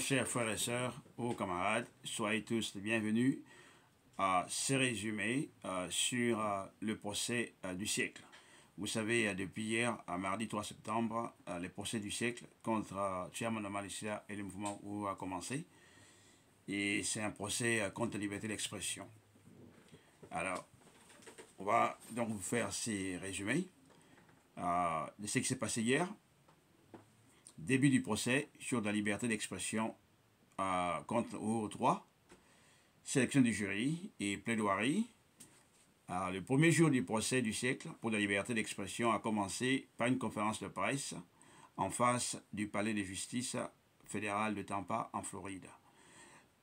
Chers frères et sœurs, ô camarades, soyez tous les bienvenus à ce résumé euh, sur euh, le procès euh, du siècle. Vous savez, depuis hier, à mardi 3 septembre, le procès du siècle contre Chairman Malaysia et le mouvement où a commencé. Et c'est un procès contre la liberté d'expression. Alors, on va donc vous faire ces résumés de ce qui s'est passé hier, début du procès sur la liberté d'expression euh, contre o 3, sélection du jury et plaidoirie. Euh, le premier jour du procès du siècle pour la liberté d'expression a commencé par une conférence de presse en face du palais de justice fédéral de Tampa en Floride.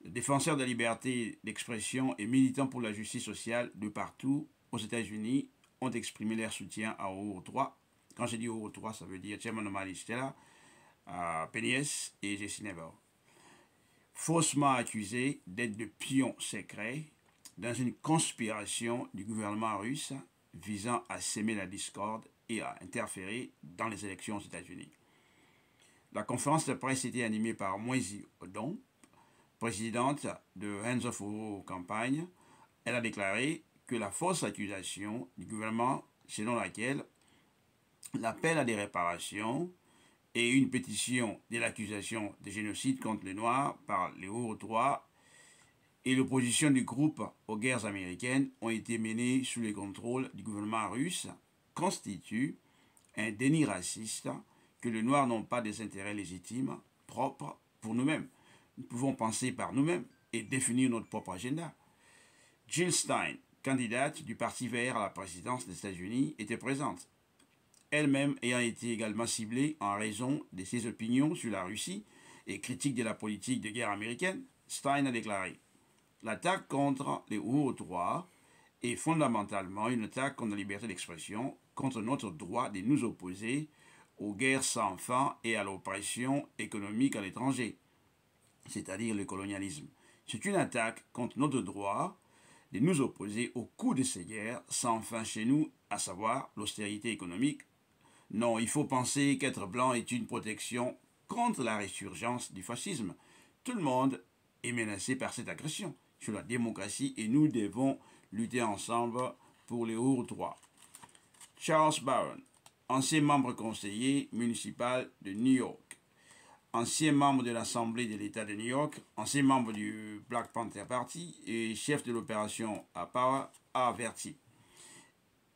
Défenseurs de la liberté d'expression et militants pour la justice sociale de partout aux États-Unis ont exprimé leur soutien à o 3. Quand je dis o 3, ça veut dire Chairman à Péniès et Neville. Faussement accusé d'être de pions secrets dans une conspiration du gouvernement russe visant à s'aimer la discorde et à interférer dans les élections aux États-Unis. La conférence de presse était animée par Moisy Odon, présidente de Hands of Oro Campagne. Elle a déclaré que la fausse accusation du gouvernement selon laquelle l'appel à des réparations et une pétition de l'accusation de génocide contre les Noirs par les Hauts-Trois et l'opposition du groupe aux guerres américaines ont été menées sous le contrôle du gouvernement russe constituent un déni raciste que les Noirs n'ont pas des intérêts légitimes propres pour nous-mêmes. Nous pouvons penser par nous-mêmes et définir notre propre agenda. Jill Stein, candidate du Parti vert à la présidence des États-Unis, était présente elle-même ayant été également ciblée en raison de ses opinions sur la Russie et critique de la politique de guerre américaine, Stein a déclaré L'attaque contre les hauts droits est fondamentalement une attaque contre la liberté d'expression, contre notre droit de nous opposer aux guerres sans fin et à l'oppression économique à l'étranger, c'est-à-dire le colonialisme. C'est une attaque contre notre droit de nous opposer au coût de ces guerres sans fin chez nous, à savoir l'austérité économique, non, il faut penser qu'être blanc est une protection contre la résurgence du fascisme. Tout le monde est menacé par cette agression sur la démocratie et nous devons lutter ensemble pour les hauts droits. Charles Barron, ancien membre conseiller municipal de New York, ancien membre de l'Assemblée de l'État de New York, ancien membre du Black Panther Party et chef de l'opération à Power, a averti.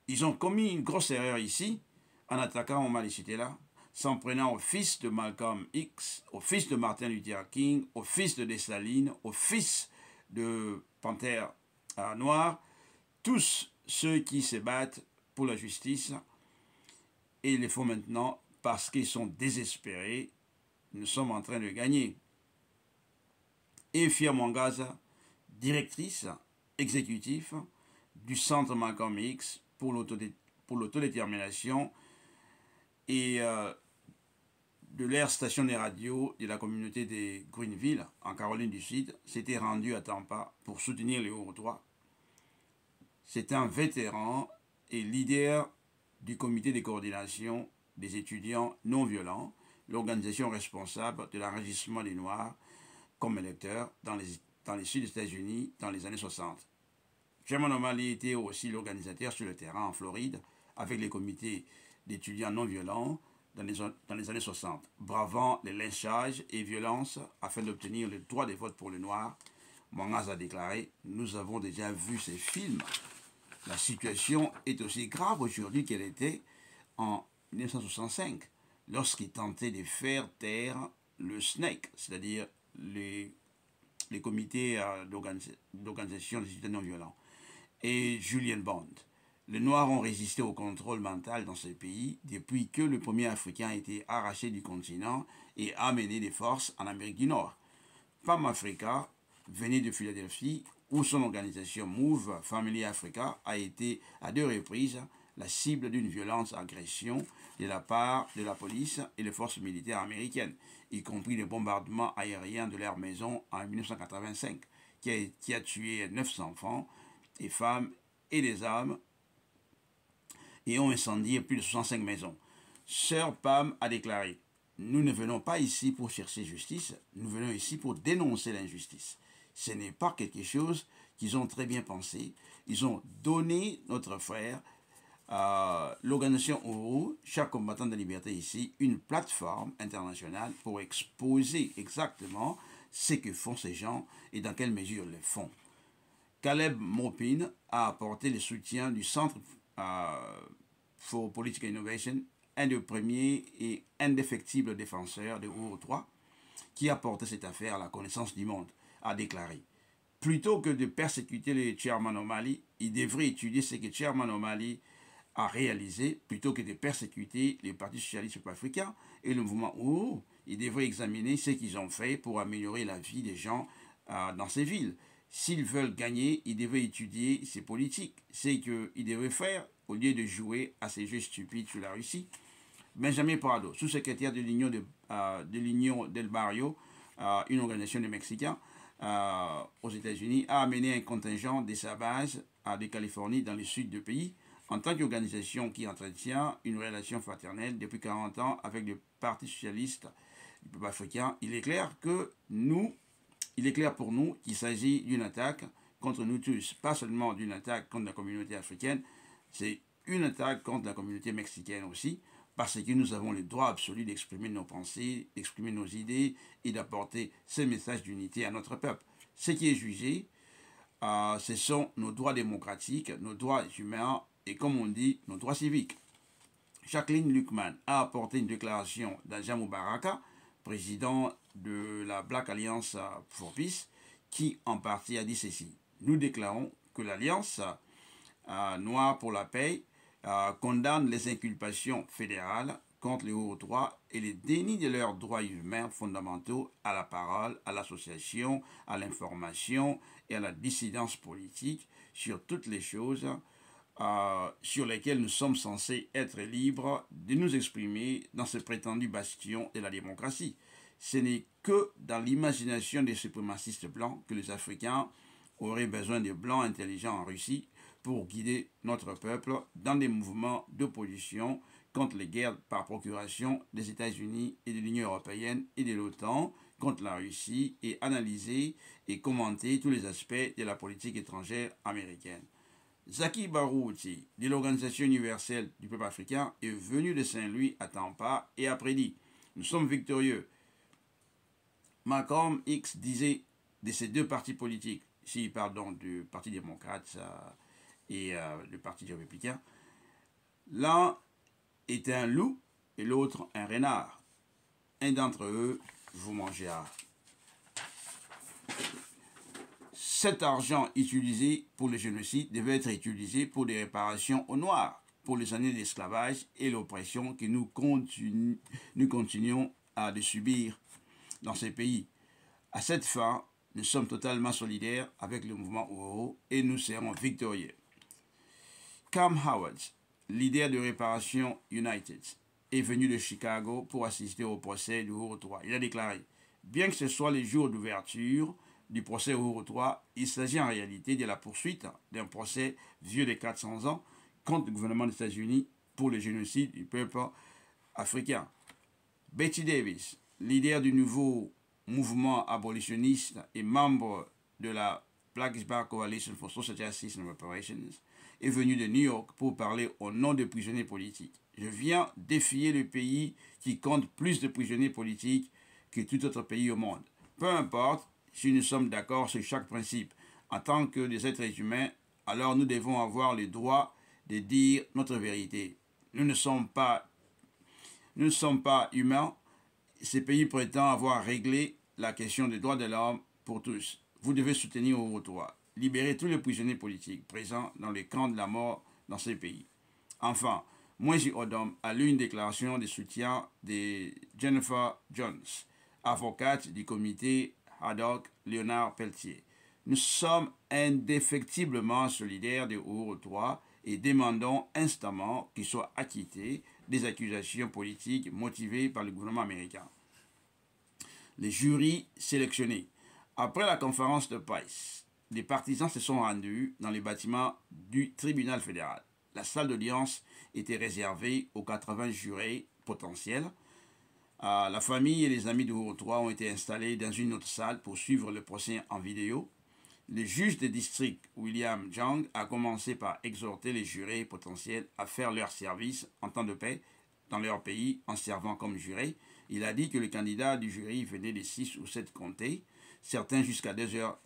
Ils ont commis une grosse erreur ici en attaquant Omar là, s'en prenant au fils de Malcolm X, au fils de Martin Luther King, au fils de Dessalines, au fils de Panthère Noir, tous ceux qui se battent pour la justice, et ils le font maintenant parce qu'ils sont désespérés. Nous sommes en train de gagner. Et Fia Mangaza, directrice exécutive du Centre Malcolm X pour l'autodétermination, et euh, de l'air station des radios de la communauté de Greenville, en Caroline du Sud, s'était rendu à Tampa pour soutenir les Hauts-Droits. C'est un vétéran et leader du comité de coordination des étudiants non violents, l'organisation responsable de l'enregistrement des Noirs comme électeurs dans les, dans les Sud des États-Unis dans les années 60. German O'Malley était aussi l'organisateur sur le terrain en Floride avec les comités d'étudiants non violents dans les, dans les, années 60, bravant les lynchages et violences afin d'obtenir le droit de vote pour les Noirs. Mangaz a déclaré Nous avons déjà vu ces films. La situation est aussi grave aujourd'hui qu'elle était en 1965, lorsqu'il tentait de faire taire le SNAKE, c'est-à-dire les, les comités euh, d'organisation des étudiants non violents, et Julian Bond. Les Noirs ont résisté au contrôle mental dans ce pays depuis que le premier Africain a été arraché du continent et amené des forces en Amérique du Nord. Femme Africa venait de Philadelphie où son organisation Move Family Africa a été à deux reprises la cible d'une violente agression de la part de la police et des forces militaires américaines, y compris le bombardement aérien de leur maison en 1985, qui a, qui a tué 900 enfants et femmes et des hommes et ont incendié plus de 65 maisons. Sœur Pam a déclaré nous ne venons pas ici pour chercher justice, nous venons ici pour dénoncer l'injustice. Ce n'est pas quelque chose qu'ils ont très bien pensé. Ils ont donné notre frère, à l'organisation ORO, chaque combattant de liberté ici, une plateforme internationale pour exposer exactement ce que font ces gens et dans quelle mesure ils le font. Caleb Mopin a apporté le soutien du Centre euh, for Political Innovation, un des premiers et indéfectibles défenseurs de Ouro 3, qui a porté cette affaire à la connaissance du monde, a déclaré. Plutôt que de persécuter les chairman O'Malley, il devrait étudier ce que chairman O'Malley a réalisé, plutôt que de persécuter les partis socialistes africains et le mouvement Ouro. Il devrait examiner ce qu'ils ont fait pour améliorer la vie des gens euh, dans ces villes. S'ils veulent gagner, ils devraient étudier ces politiques. Ce qu'ils devraient faire au lieu de jouer à ces jeux stupides sur la Russie. Benjamin Prado, sous-secrétaire de l'Union de, euh, del Barrio, euh, une organisation de Mexicains euh, aux États-Unis, a amené un contingent de sa base à de Californie dans le sud du pays en tant qu'organisation qui entretient une relation fraternelle depuis 40 ans avec le Parti socialiste du peuple africain. Il est clair que nous, il est clair pour nous qu'il s'agit d'une attaque contre nous tous, pas seulement d'une attaque contre la communauté africaine, c'est une attaque contre la communauté mexicaine aussi, parce que nous avons le droit absolu d'exprimer nos pensées, d'exprimer nos idées et d'apporter ce message d'unité à notre peuple. Ce qui est jugé, euh, ce sont nos droits démocratiques, nos droits humains et, comme on dit, nos droits civiques. Jacqueline Luckman a apporté une déclaration d'Ajam Baraka, président de la Black Alliance for Peace, qui en partie a dit ceci. Nous déclarons que l'Alliance euh, Noir pour la paix euh, condamne les inculpations fédérales contre les hauts droits et les dénis de leurs droits humains fondamentaux à la parole, à l'association, à l'information et à la dissidence politique sur toutes les choses euh, sur lesquelles nous sommes censés être libres de nous exprimer dans ce prétendu bastion de la démocratie. Ce n'est que dans l'imagination des suprémacistes blancs que les Africains auraient besoin de blancs intelligents en Russie pour guider notre peuple dans des mouvements d'opposition contre les guerres par procuration des États-Unis et de l'Union européenne et de l'OTAN contre la Russie et analyser et commenter tous les aspects de la politique étrangère américaine. Zaki Barouti, de l'Organisation universelle du peuple africain, est venu de Saint-Louis à Tampa et a prédit Nous sommes victorieux. Malcolm X disait de ces deux partis politiques, ici pardon du Parti démocrate, et euh, le Parti républicain. L'un était un loup et l'autre un renard. Un d'entre eux vous mangera. Cet argent utilisé pour le génocide devait être utilisé pour des réparations aux Noirs, pour les années d'esclavage et l'oppression que nous, continuons à subir dans ces pays. À cette fin, nous sommes totalement solidaires avec le mouvement Ouro et nous serons victorieux. Cam Howard, leader de Réparation United, est venu de Chicago pour assister au procès du Ouro 3. Il a déclaré Bien que ce soit les jours d'ouverture du procès Ouro 3, il s'agit en réalité de la poursuite d'un procès vieux de 400 ans contre le gouvernement des États-Unis pour le génocide du peuple africain. Betty Davis, leader du nouveau mouvement abolitionniste et membre de la Black Bar Coalition for Social Justice and Reparations, est venu de New York pour parler au nom des prisonniers politiques. Je viens défier le pays qui compte plus de prisonniers politiques que tout autre pays au monde. Peu importe si nous sommes d'accord sur chaque principe. En tant que des êtres humains, alors nous devons avoir le droit de dire notre vérité. Nous ne sommes pas, nous ne sommes pas humains. Ces pays prétendent avoir réglé la question des droits de l'homme pour tous. Vous devez soutenir vos droits libérer tous les prisonniers politiques présents dans les camps de la mort dans ces pays. Enfin, Moïse Odom a lu une déclaration de soutien de Jennifer Jones, avocate du comité ad hoc Léonard Pelletier. Nous sommes indéfectiblement solidaires hauts 3 et demandons instamment qu'il soit acquitté des accusations politiques motivées par le gouvernement américain. Les jurys sélectionnés. Après la conférence de Price, les partisans se sont rendus dans les bâtiments du tribunal fédéral. La salle d'audience était réservée aux 80 jurés potentiels. La famille et les amis de Uhuru ont été installés dans une autre salle pour suivre le procès en vidéo. Le juge de district William Jang a commencé par exhorter les jurés potentiels à faire leur service en temps de paix dans leur pays en servant comme jurés. Il a dit que le candidat du jury venait de 6 ou 7 comtés, certains jusqu'à 2 heures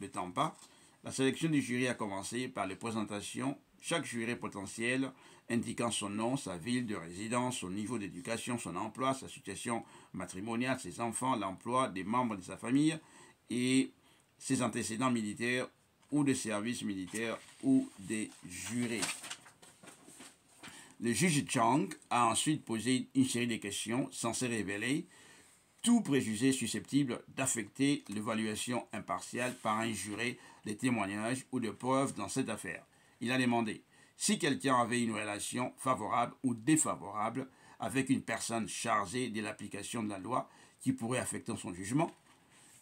de temps pas. La sélection du jury a commencé par les présentations, chaque juré potentiel indiquant son nom, sa ville de résidence, son niveau d'éducation, son emploi, sa situation matrimoniale, ses enfants, l'emploi des membres de sa famille et ses antécédents militaires ou de services militaires ou des jurés. Le juge Chang a ensuite posé une série de questions censées révéler tout préjugé susceptible d'affecter l'évaluation impartiale par un juré des témoignages ou de preuves dans cette affaire. Il a demandé si quelqu'un avait une relation favorable ou défavorable avec une personne chargée de l'application de la loi qui pourrait affecter son jugement,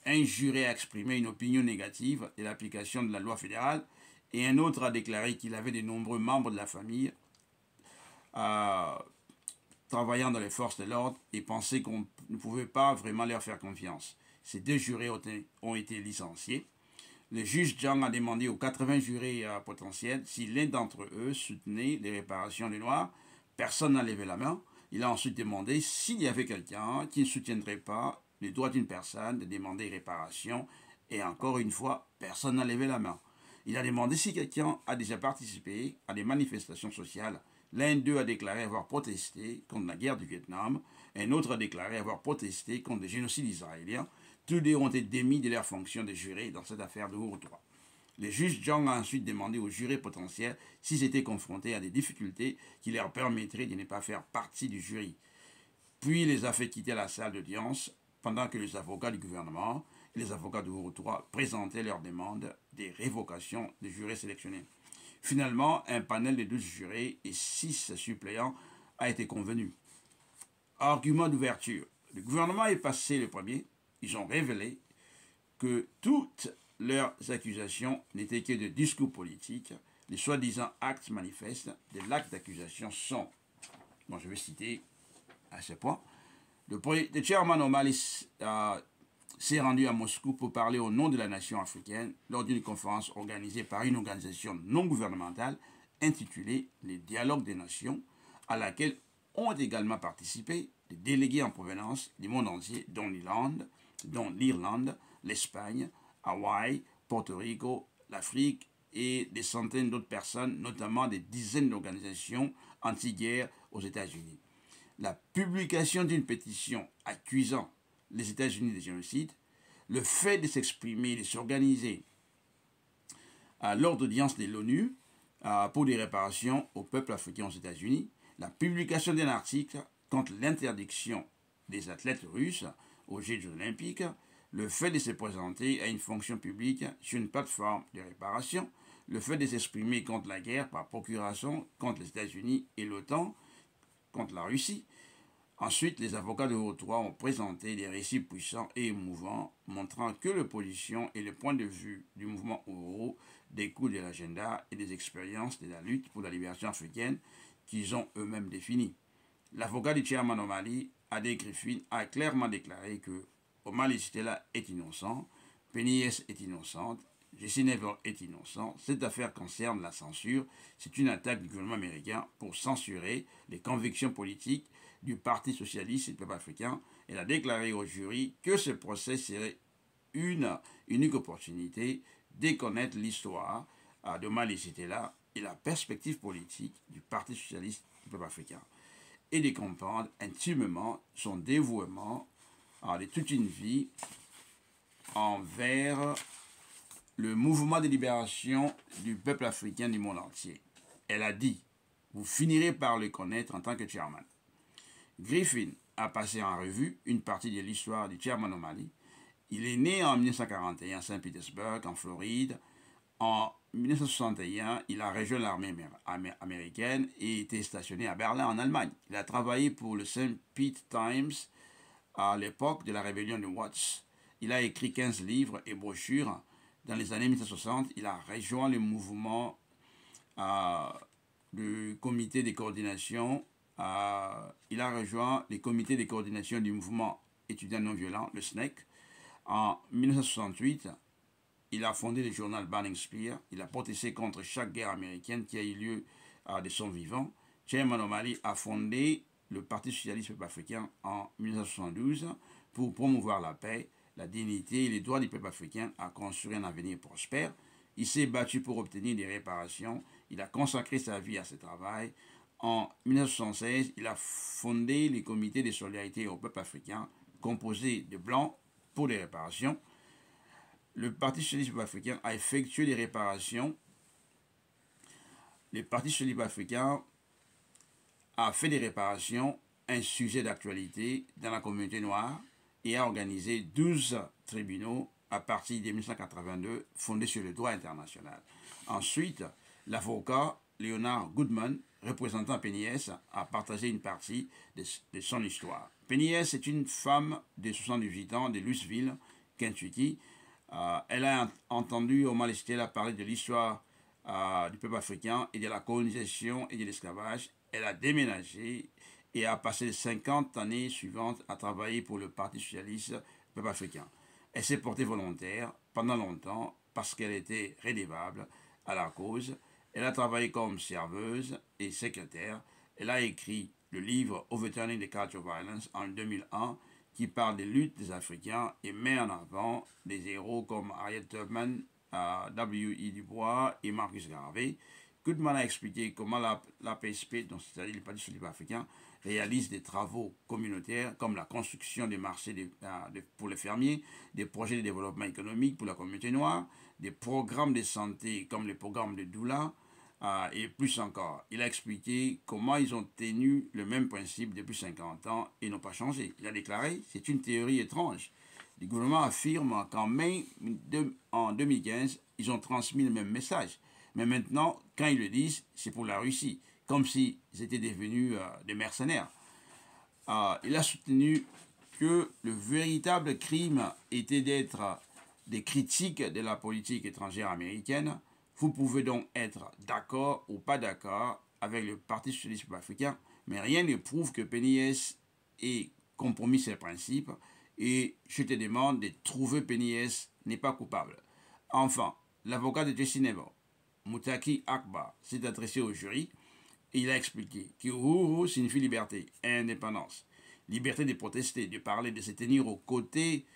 un juré a exprimé une opinion négative de l'application de la loi fédérale et un autre a déclaré qu'il avait de nombreux membres de la famille euh, travaillant dans les forces de l'ordre et pensait qu'on ne pouvait pas vraiment leur faire confiance. Ces deux jurés ont été, licenciés. Le juge Zhang a demandé aux 80 jurés potentiels si l'un d'entre eux soutenait les réparations des Noirs. Personne n'a levé la main. Il a ensuite demandé s'il y avait quelqu'un qui ne soutiendrait pas le droit d'une personne de demander réparation, et encore une fois, personne n'a levé la main. Il a demandé si quelqu'un a déjà participé à des manifestations sociales. L'un d'eux a déclaré avoir protesté contre la guerre du Vietnam, un autre a déclaré avoir protesté contre le génocide israélien. Tous deux ont été démis de leur fonction de jurés dans cette affaire de haut droit. Le juge Zhang a ensuite demandé aux jurés potentiels s'ils étaient confrontés à des difficultés qui leur permettraient de ne pas faire partie du jury. Puis les a fait quitter la salle d'audience pendant que les avocats du gouvernement et les avocats de haut droit présentaient leurs demandes des révocations des jurés sélectionnés. Finalement, un panel de 12 jurés et 6 suppléants a été convenu. Argument d'ouverture. Le gouvernement est passé le premier. Ils ont révélé que toutes leurs accusations n'étaient que de discours politiques. Les soi-disant actes manifestes de l'acte d'accusation sont, bon, je vais citer à ce point, le, chairman Omalis euh, s'est rendu à Moscou pour parler au nom de la nation africaine lors d'une conférence organisée par une organisation non gouvernementale intitulée Les dialogues des nations, à laquelle ont également participé des délégués en provenance du monde entier, dont l'Irlande, dont l'Irlande, l'Espagne, Hawaï, Porto Rico, l'Afrique et des centaines d'autres personnes, notamment des dizaines d'organisations anti-guerre aux États-Unis. La publication d'une pétition accusant les États-Unis de génocide, le fait de s'exprimer de s'organiser à l'ordre d'audience de l'ONU pour des réparations au peuple africain aux États-Unis, la publication d'un article contre l'interdiction des athlètes russes aux Jeux olympiques, le fait de se présenter à une fonction publique sur une plateforme de réparation, le fait de s'exprimer contre la guerre par procuration contre les États-Unis et l'OTAN, contre la Russie. Ensuite, les avocats de haut droit ont présenté des récits puissants et émouvants montrant que l'opposition et le point de vue du mouvement Uhuru découlent de l'agenda et des expériences de la lutte pour la libération africaine qu'ils ont eux-mêmes définies. L'avocat du chairman Mali, Adé Griffin, a clairement déclaré que Omali Stella est innocent, Penny est innocente, Jesse Never est innocent. Cette affaire concerne la censure. C'est une attaque du gouvernement américain pour censurer les convictions politiques du Parti socialiste et du peuple africain. Elle a déclaré au jury que ce procès serait une unique opportunité de connaître l'histoire de Mali là et la perspective politique du Parti socialiste du peuple africain et de comprendre intimement son dévouement de toute une vie envers le mouvement de libération du peuple africain du monde entier. Elle a dit, vous finirez par le connaître en tant que chairman. Griffin a passé en revue une partie de l'histoire du chairman au Mali. Il est né en 1941 à Saint-Pétersbourg, en Floride. En 1961, il a rejoint l'armée américaine et été stationné à Berlin, en Allemagne. Il a travaillé pour le St. Pete Times à l'époque de la rébellion de Watts. Il a écrit 15 livres et brochures dans les années 1960, il a rejoint le mouvement euh, du comité de coordination il a rejoint les comités de coordination du mouvement étudiant non violent, le SNEC. En 1968, il a fondé le journal Banning Spear. Il a protesté contre chaque guerre américaine qui a eu lieu de son vivant. Chairman O'Malley a fondé le Parti socialiste peuple africain en 1972 pour promouvoir la paix, la dignité et les droits du peuple africain à construire un avenir prospère. Il s'est battu pour obtenir des réparations. Il a consacré sa vie à ce travail. En 1976, il a fondé les comités de solidarité au peuple africain, composés de blancs pour les réparations. Le Parti socialiste africain a effectué des réparations. Le Parti socialiste africain a fait des réparations un sujet d'actualité dans la communauté noire et a organisé 12 tribunaux à partir de 1982 fondés sur le droit international. Ensuite, l'avocat Leonard Goodman, représentant PNIS, a partagé une partie de, son histoire. PNIS est une femme de 78 ans de Louisville, Kentucky. Euh, elle a entendu Omar Estella parler de l'histoire euh, du peuple africain et de la colonisation et de l'esclavage elle a déménagé et a passé les 50 années suivantes à travailler pour le Parti socialiste peuple africain. Elle s'est portée volontaire pendant longtemps parce qu'elle était rédévable à la cause. Elle a travaillé comme serveuse et secrétaire. Elle a écrit le livre Overturning the Culture of Violence en 2001 qui parle des luttes des Africains et met en avant des héros comme Harriet Tubman, euh, W.E. Du Bois et Marcus Garvey Goodman a expliqué comment la, PSP, c'est-à-dire le Parti socialiste africain, réalise des travaux communautaires comme la construction des marchés euh, pour les fermiers, des projets de développement économique pour la communauté noire, des programmes de santé comme le programme de Doula, et plus encore. Il a expliqué comment ils ont tenu le même principe depuis 50 ans et n'ont pas changé. Il a déclaré, c'est une théorie étrange. Le gouvernement affirme qu'en mai en 2015, ils ont transmis le même message. Mais maintenant, quand ils le disent, c'est pour la Russie, comme s'ils étaient devenus euh, des mercenaires. Euh, il a soutenu que le véritable crime était d'être des critiques de la politique étrangère américaine. Vous pouvez donc être d'accord ou pas d'accord avec le Parti socialiste africain, mais rien ne prouve que PNIS ait compromis ses principes et je te demande de trouver PNIS n'est pas coupable. Enfin, l'avocat de Jesse Nebo Moutaki Akbar s'est adressé au jury et il a expliqué que Uhuru signifie liberté et indépendance. Liberté de protester, de parler, de se tenir aux côtés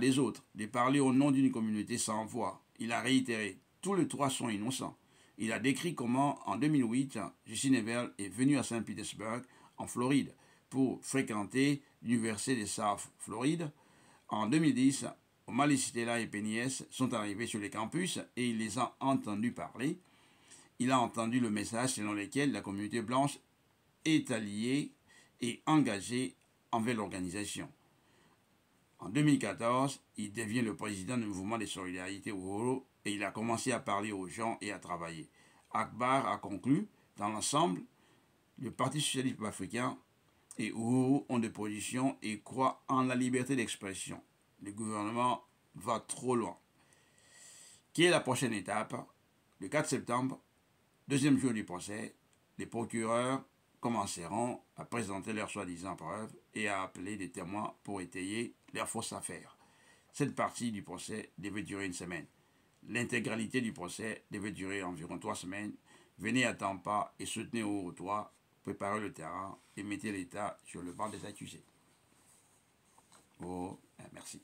des autres, de parler au nom d'une communauté sans voix. Il a réitéré tous les trois sont innocents. Il a décrit comment, en 2008, Justin Neville est venu à Saint-Pétersbourg, en Floride, pour fréquenter l'Université de South Floride. En 2010, Stella et Péniès sont arrivés sur les campus et il les a entendus parler. Il a entendu le message selon lequel la communauté blanche est alliée et engagée envers l'organisation. En 2014, il devient le président du mouvement de solidarité Uhuru et il a commencé à parler aux gens et à travailler. Akbar a conclu, dans l'ensemble, le Parti socialiste africain et Uhuru ont des positions et croient en la liberté d'expression le gouvernement va trop loin. Quelle est la prochaine étape? Le 4 septembre, deuxième jour du procès, les procureurs commenceront à présenter leurs soi-disant preuves et à appeler des témoins pour étayer leurs fausses affaires. Cette partie du procès devait durer une semaine. L'intégralité du procès devait durer environ trois semaines. Venez à Tampa et soutenez au toit, préparez le terrain et mettez l'État sur le banc des accusés. Oh, merci.